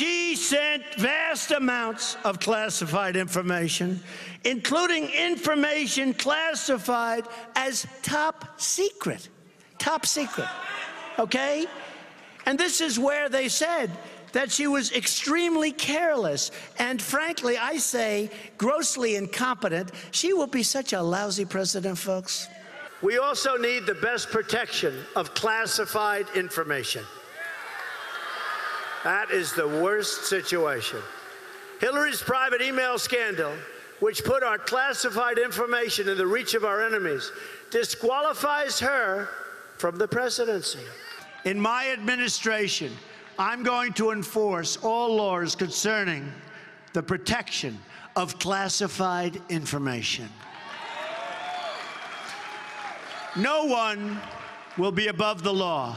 She sent vast amounts of classified information, including information classified as top secret. Top secret. Okay? And this is where they said that she was extremely careless and, frankly, I say grossly incompetent. She will be such a lousy president, folks. We also need the best protection of classified information. That is the worst situation. Hillary's private email scandal, which put our classified information in the reach of our enemies, disqualifies her from the presidency. In my administration, I'm going to enforce all laws concerning the protection of classified information. No one will be above the law.